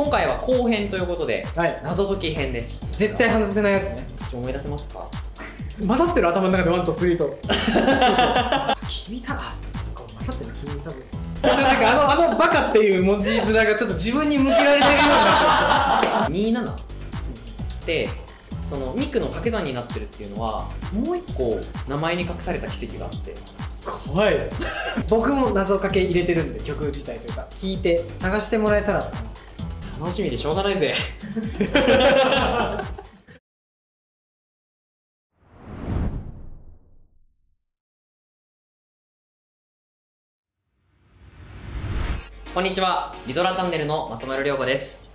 今回は後編ということで、はい。謎解き編です。絶対外せないやつね。思い出せますか？混ざってる頭の中でワンとスリーと。君だあそっか混ざってる君多分それなんかあのあのバカっていう文字面がちょっと自分に向けられてるようにな。っちゃ27でそのミクの掛け算になってるっていうのはもう一個名前に隠された奇跡があって。う怖い。僕も謎かけ入れてるんで曲自体というか。聞いて探してもらえたら楽しみでしょうがないぜ。こんにちは。リドラチャンネルの松丸亮吾です。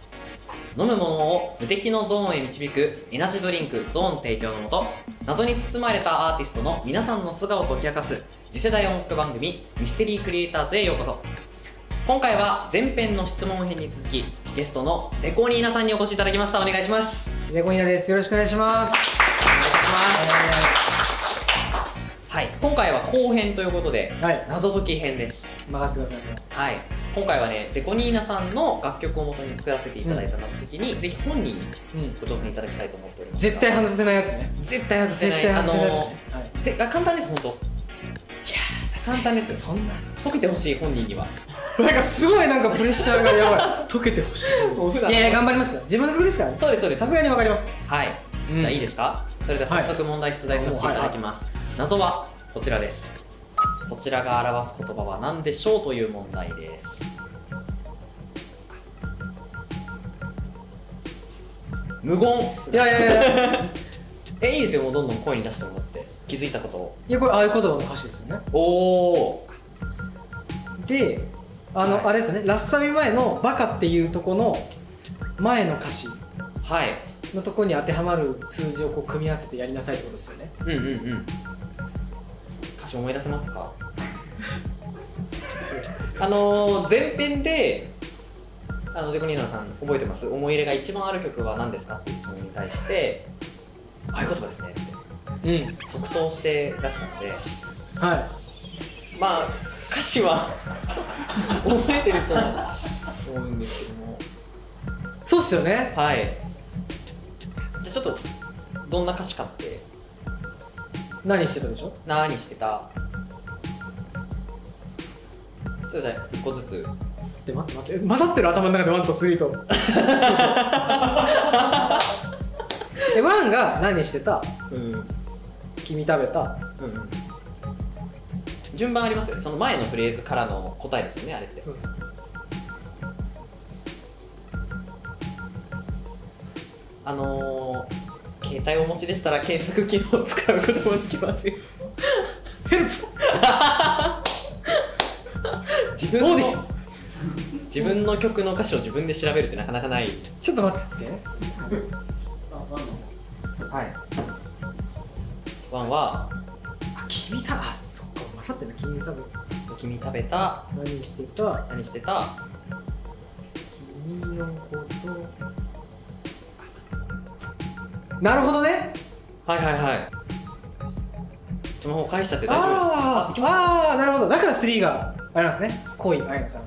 飲むものを無敵のゾーンへ導くエナジードリンクゾーン提供のもと謎に包まれたアーティストの皆さんの素顔を解き明かす次世代音楽番組ミステリークリエイターズへようこそ。今回は前編の質問編に続きゲストのレコニーナさんにお越しいただきました。お願いします。レコニアです。よろしくお願いします。お願いします。はい。今回は後編ということではい。謎解き編です。任せてください。もはい。今回はねレコニーナさんの楽曲を元に作らせていただいた謎解きに、ぜひ本人にう、うん、ご挑戦いただきたいと思っております。絶対外せないやつね。絶対外せ絶ないね、あのはい。ーぜあ簡単です本当。いやー簡単ですそんな解けてほしい本人には。なんかすごいなんかプレッシャーがやばい。解けてほしい。もう普いやいや頑張りますよ。自分の曲ですからね。そうですそうです。さすがにわかります。はい、うん。じゃあいいですか？それでは早速問題出題させていただきます、謎はこちらです。こちらが表す言葉は何でしょうという問題です。無言。いやいやいや えいいですよもうどんどん声に出してもらって気づいたことを。いやこれああいう言葉の歌詞ですよね。おおであの、はい。あれですよねラッサビ前の「バカ」っていうとこの前の歌詞はい。のとこに当てはまる数字をこう組み合わせてやりなさいってことですよね。うんうんうん。歌詞思い出せますか？あのー、前編であのデコニーナさん覚えてます？思い入れが一番ある曲は何ですかっていう質問に対してああいう言葉ですねってうん。即答して出したので。はまあ歌詞は 覚えてると思うんですけども。いそうっすよね。はい。じゃあちょっとどんな歌詞かって。何してたでしょ？何してた？それじゃあ一個ずつ。で待って待って。混ざってる頭の中でワンとスリーと えワンが何してた？うん。君食べた？うん順番ありますよね。その前のフレーズからの答えですよねあれって。そうそう。あのー、携帯をお持ちでしたら検索機能を使うこともできますよ。ヘルプ。自分の自分の曲の歌詞を自分で調べるってなかなかない。ちょっと待ってはい。ワンはあ君だあそっか混ざってる君多分そう君食べた。何してた？何してた？君のこと。なるほどね。はいはいはい。スマホ返しちゃって大丈夫です。ああーなるほど。だから3がありますね。恋愛のから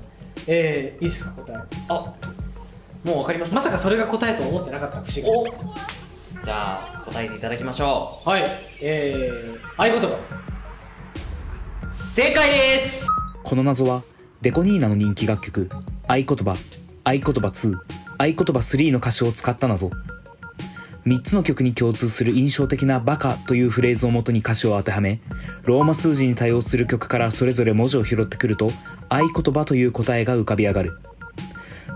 えー、いいですか答え。あもう分かりました。まさかそれが答えと思ってなかった不思議おですじゃあ答えていただきましょはい。えー、合言葉。う正解です。この謎はデコニーナの人気楽曲「合言葉」「合言葉2」「合言葉3」の歌詞を使った謎。3つの曲に共通する印象的な「バカ」というフレーズをもとに歌詞を当てはめローマ数字に対応する曲からそれぞれ文字を拾ってくると合言葉という答えが浮かび上がる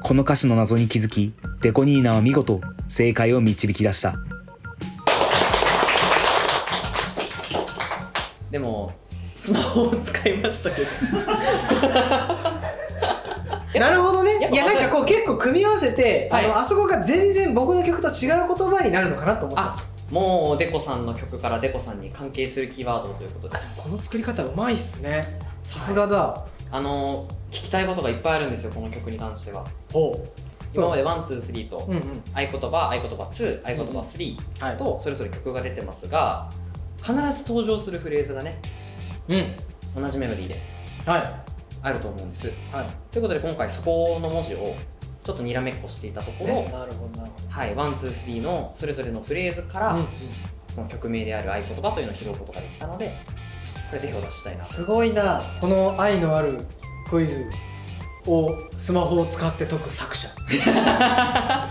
この歌詞の謎に気づきデコニーナは見事正解を導き出した。でもスマホを使いましたけど。なるほどね。いやなんかこう結構組み合わせて、はい。あのあそこが全然僕の曲と違う言葉になるのかなと思ったんですよ。もうデコさんの曲からデコさんに関係するキーワードということで。この作り方うまいっすね。さすがだ、あの聞きたいことがいっぱいあるんですよこの曲に関しては。ほ今まで one two three とううんうん。合言葉合言葉2合言葉3はい。とそれぞれ曲が出てますが必ず登場するフレーズがねうん。同じメロディーではい。あると思うんです。はい。ということで今回そこの文字をちょっとにらめっこしていたところ、ねなるほどなるほはい、 one two three のそれぞれのフレーズから、ど、うん。その曲名である合言葉というのを拾うことができたのでこれぜひお出ししたいなと。すごいな。この愛のあるクイズをスマホを使って解く作者。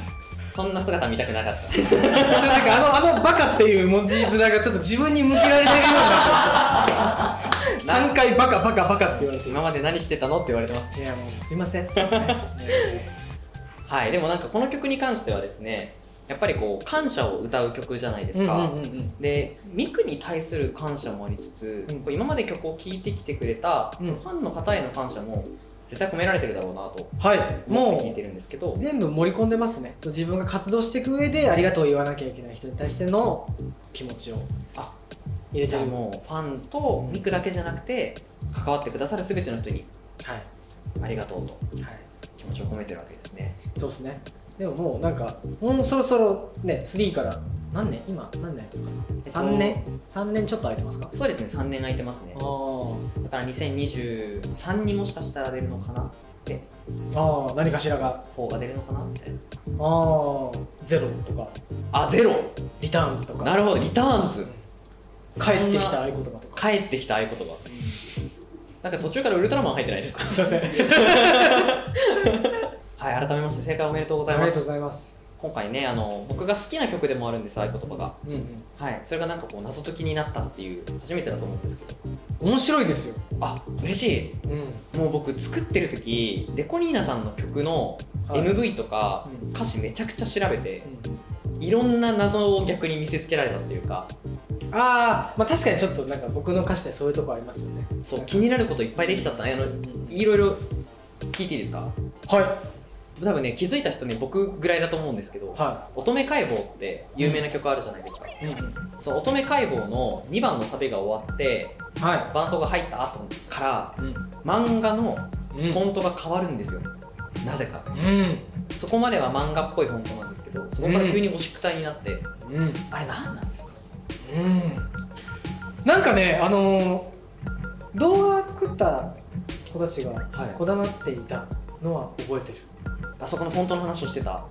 そんな姿見たくなかった。それなんかあのあのバカっていう文字面がちょっと自分に向けられてるようになっちゃって3回バカバカバカって言われて今まで何してたのって言われてます。いやもうすいません。ちょっとねはいでもなんかこの曲に関してはですねやっぱりこう感謝を歌う曲じゃないですか、うんうんうんうん。でミクに対する感謝もありつつ、うん。こう今まで曲を聴いてきてくれた、うん。そのファンの方への感謝も絶対込められてるだろうなとはい。も思って聞いうてるんですけど。全部盛り込んでますね。自分が活動していく上でありがとうを言わなきゃいけない人に対しての気持ちを。あ入れちゃうもうファンとミクだけじゃなくて関わってくださる全ての人にはい。ありがとうとはい。気持ちを込めてるわけですね。そうですねでももうなんかもうそろそろね3から何年？今何年？やってるかな、えっと3年？3年ちょっと空いてますか？そうですね3年空いてますね。だから2023にもしかしたら出るのかな？ってあー何かしらが。4が出るのかな？みたいな。ああゼロとか。あゼロ？リターンズとか。なるほどリターンズ。帰ってきた合言葉とか。帰ってきた合言葉。なんか途中からウルトラマン入ってないですか？すいません はい改めまして正解おめでとうございます。ありがとうございます。今回ねあの僕が好きな曲でもあるんです合言葉が。うんうん。はいそれがなんかこう謎解きになったっていう初めてだと思うんですけど。面白いですよ。あ嬉しうん。いもう僕作ってる時デコニーナさんの曲のはい。MV とかうん。歌詞めちゃくちゃ調べていろんな謎を逆に見せつけられたっていうか。ああまあ確かにちょっとなんか僕の歌詞でそういうとこありますよね。そう気になることいっぱいできちゃった。ねあのいろいろ聞いていいですか？は多分ね気づいた人ね僕ぐらいだと思うんですけどい。は「乙女解剖」って有名な曲あるじゃないですか、いうん。そう乙女解剖の2番のサビが終わっては伴奏が入った後からいうん。漫画のうん。フォントが変わるんですよ、なぜか。うん。そこまでは漫画っぽいフォントなんですけどそこから急にゴシック体になって、うん。あれ何なんですか？うん。なんかねあのー動画作った子たちがはい。こだわっていたのは覚えてる、あそこのフォントの話をしてた。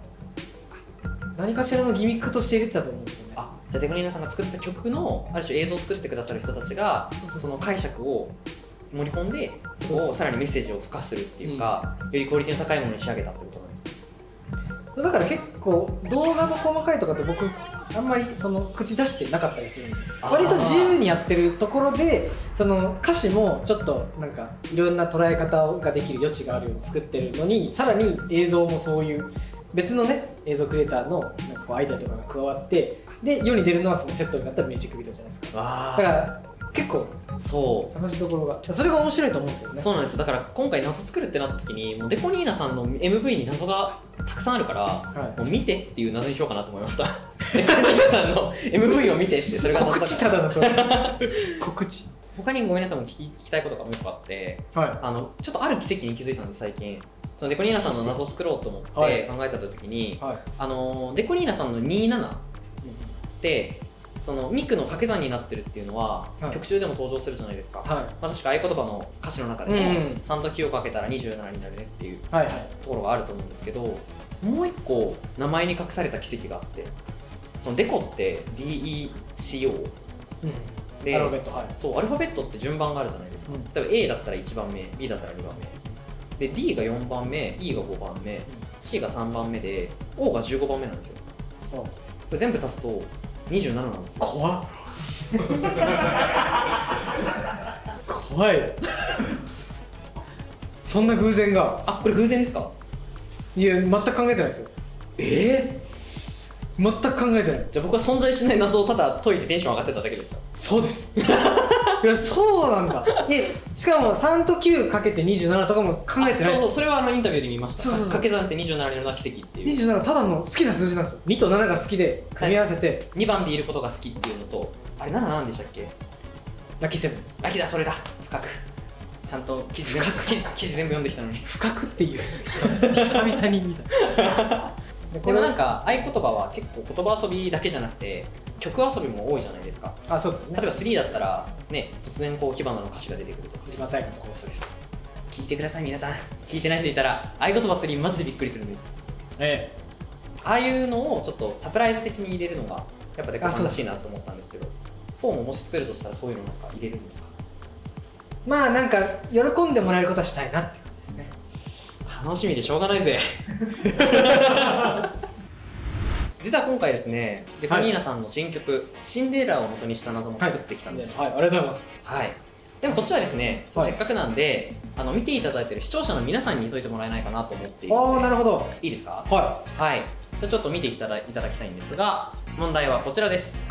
何かしらのギミックとして入れてたと思うんですよね。あじゃあデコニーナさんが作った曲のある種映像を作ってくださる人たちがその解釈を盛り込んでそこをさらにメッセージを付加するっていうか、よりクオリティの高いものに仕上げたってことなんですねだから結構動画の細かいとかって僕あんまりその口出してなかったりする割と自由にやってるところでその歌詞もちょっとなんかいろんな捉え方ができる余地があるように作ってるのにさらに映像もそういう別のね映像クリエイターのなんかこうアイデアとかが加わってで世に出るのはそのセットになったミュージックビデオじゃないですか。わだから結構そう。探しどころがそれが面白いと思うんですけどね。そうなんですだから今回謎作るってなった時にもうデコニーナさんの MV に謎がたくさんあるから、はい。もう見てっていう謎にしようかなと思いましたデコニーナさんの MV を見てってそれが謎告知ただのそれ 告知。他にも皆さんも聞き聞きたいことがもう一個あってはい。あのちょっとある奇跡に気づいたんです最近。そのデコニーナさんの謎を作ろうと思って考はい。えてた時に、はい。あのデコニーナさんの27ってそのミクの掛け算になってるっていうのは、はい。曲中でも登場するじゃないですか、はい。まあ、確か合言葉の歌詞の中でも、うん3と9をかけたら27になるねっていうはいはい。ところがあると思うんですけどもう一個名前に隠された奇跡があってそのデコって DECO うん。でアルファベットはい。そうアルファベットって順番があるじゃないですか、うん。例えば A だったら1番目 B だったら2番目。で D が4番目 E が5番目 C が3番目で O が15番目なんですよ。これ全部足すと27なんですよ。怖っ。怖い。そんな偶然が。あこれ偶然ですか？いや全く考えてないですよ。ええ全く考えてない。じゃあ僕は存在しない謎をただ解いてテンション上がってただけですか？そうです。いやそうなんだ。えしかも3と9かけて27とかも考えてない。そうそう。それはあのインタビューで見ました。そうそうそう。掛け算して27にのは奇跡っていう。27ただの好きな数字なんですよ。2と7が好きで組み合わせて、2番でいることが好きっていうのとあれ7何でしたっけ？ラッキーセブン。ラキだそれだ。深く。ちゃんと記事全部記事全部読んできたのに。深くっていう人久々に見た ででもなんか合言葉は結構言葉遊びだけじゃなくて曲遊びも多いじゃないですか。あそうですね。例えば3だったらね突然こう火花の歌詞が出てくるとか。一番最後のところそうです。聞いてください皆さん。聞いてない人いたら合言葉3マジでびっくりするんです。えああいうのをちょっとサプライズ的に入れるのがやっぱデコさしいなと思ったんですけどフォーももし作るとしたらそういうのなんか入れるんですか？えまあなんか喜んでもらえることはしたいなって楽しみでしょうがないぜ。実は今回ですねデコニーナさんの新曲「シンデレラ」を元にした謎も作ってきたんです、はい、ありがとうございます。はい、でもこっちはですね、はい。せっかくなんであの見ていただいてる視聴者の皆さんに解いてもらえないかなと思っているああなるほど。いいですか？ははい。じゃあちょっと見ていただいただきたいんですが問題はこちらです。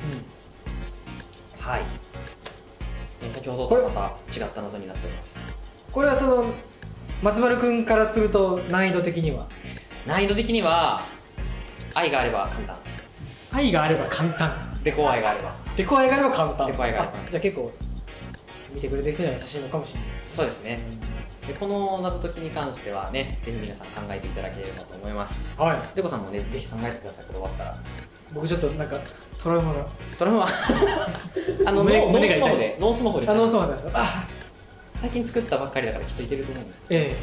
い、うん、はい、えー先ほどとはまた違った謎になっております。これはその松丸君からすると難易度的には？難易度的には愛があれば簡単。愛があれば簡単。デコ愛があれば。デコ愛があれば簡単。デコ愛があればじゃあ結構見てくれてる人には優しいのかもしれない。そうですね。でこの謎解きに関してはねぜひ皆さん考えていただければと思います。はい。デコさんもねぜひ考えてくださいこれ終わったら。僕ちょっとなんかトラウマが。それはあのノーノー胸胸が痛い。スマホで。ノースマホで。あのそうなんです。あ最近作ったばっかりだからきっといけると思うんですえ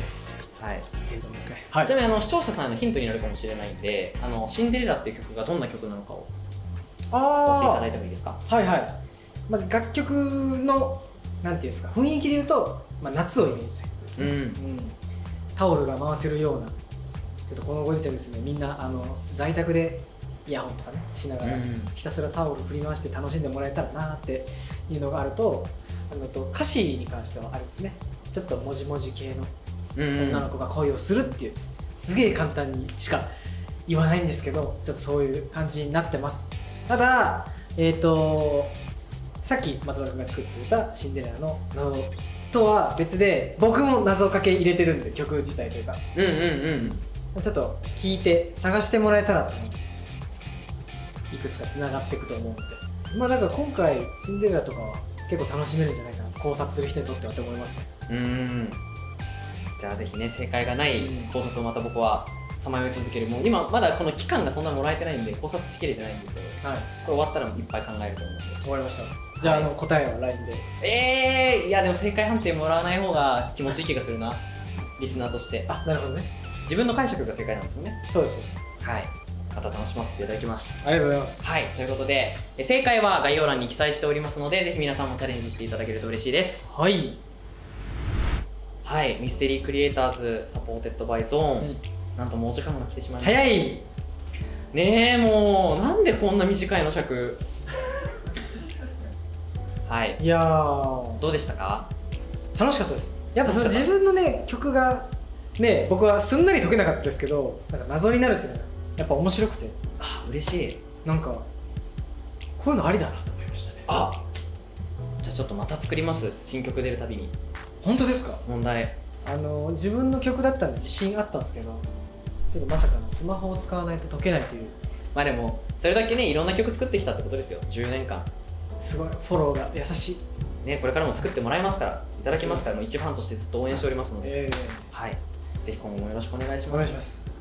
はい、えいけると思いますね。はちなみにあの視聴者さんへのヒントになるかもしれないんで「あのシンデレラ」っていう曲がどんな曲なのかを教えていただいてもいいですか？はいはい、まあ、楽曲のなんていうんですか雰囲気で言うと、まあ、夏をイメージした曲ですね、うん。タオルが回せるようなちょっとこのご時世ですね。みんなあの在宅でイヤホンとかねしながら、うん。ひたすらタオル振り回して楽しんでもらえたらなーっていうのがあるとあのと歌詞に関してはあれですね。ちょっともじもじ系のうん女の子が恋をするっていう、すげえ簡単にしか言わないんですけどちょっとそういう感じになってます。ただえっ、とさっき松丸君が作ってくれた「シンデレラ」の謎とは別で僕も謎かけ入れてるんで曲自体というか。うんうんうん。ちょっと聞いて探してもらえたらと思います。いくつかつながっていくと思うんで。まあなんか今回「シンデレラ」とかは結構楽しめるんじゃないかな考察する人にとってはと思いますね。うん。うんじゃあぜひね正解がない考察をまた僕はさまよい続ける。もう今まだこの期間がそんなもらえてないんで考察しきれてないんですけどはい。これ終わったらいっぱい考えると思うんで。終わりました。じゃあ,、あの答えは LINE で。えー、いやでも正解判定もらわない方が気持ちいい気がするな。リスナーとして。あなるほどね。自分の解釈が正解なんですよね。そうですそうです。はいまた楽しませていただきます。ありがとうございます。はいということでえ正解は概要欄に記載しておりますのでぜひ皆さんもチャレンジしていただけると嬉しいです。はい、はい mystery creators supported by ZONe、うん。なんともうお時間が来てしまいました。早い。ねえもうなんでこんな短いの尺？はい。いやー。どうでしたか？楽しかったです。やっぱその自分のね曲がね僕はすんなり解けなかったですけどなんか謎になるっていうのがやっぱ面白くて。あ嬉しい。なんかこういうのありだなと思いましたね。あじゃあちょっとまた作ります？新曲出るたびに。本当ですか？問題。あの自分の曲だったんで自信あったんですけどちょっとまさかのスマホを使わないと解けないという。まあでもそれだけねいろんな曲作ってきたってことですよ。10年間。すごい。フォローが優しい。ねこれからも作ってもらえますから。いただきますから。もう一ファンとしてずっと応援しておりますので。えはい。ぜひ今後もよろしくお願いしー、ます。お願いします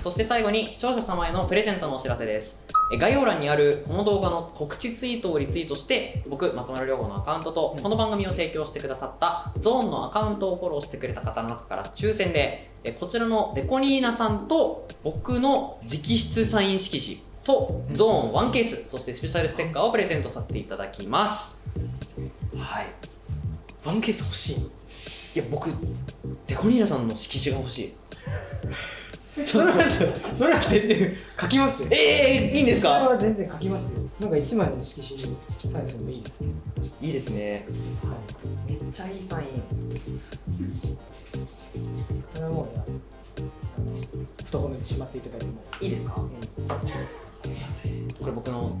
そして最後に視聴者様へのプレゼントのお知らせです。え概要欄にあるこの動画の告知ツイートをリツイートして僕松丸亮吾のアカウントとこの番組を提供してくださったゾーンのアカウントをフォローしてくれた方の中から抽選でえこちらのデコニーナさんと僕の直筆サイン色紙とゾーン1ケースそしてスペシャルステッカーをプレゼントさせていただきます。はい。ワンケース欲しい。いや僕デコニーナさんの色紙が欲しいそれはそれは全然書きますよ。えー、いいんですそれかは全然書きますよ。なんか1枚の色紙にサインもいいですね。いいですね。めっちゃいいサイン。これはもうじゃあ懐にしまっていただいても。いいですか？うん。これ僕の。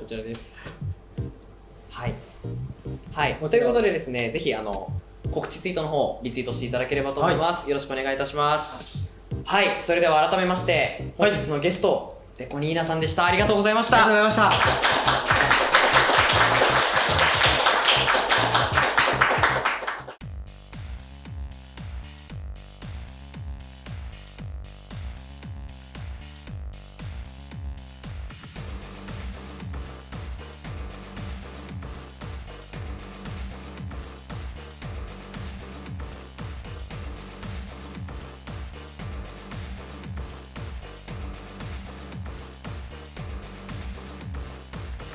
こちらです。はい。はい。こということでですねぜひあの告知ツイートの方リツイートしていただければと思います、よろしくお願いいたします。はい。それでは改めまして本日のゲスト、デコニーナさんでした。ありがとうございました。ありがとうございました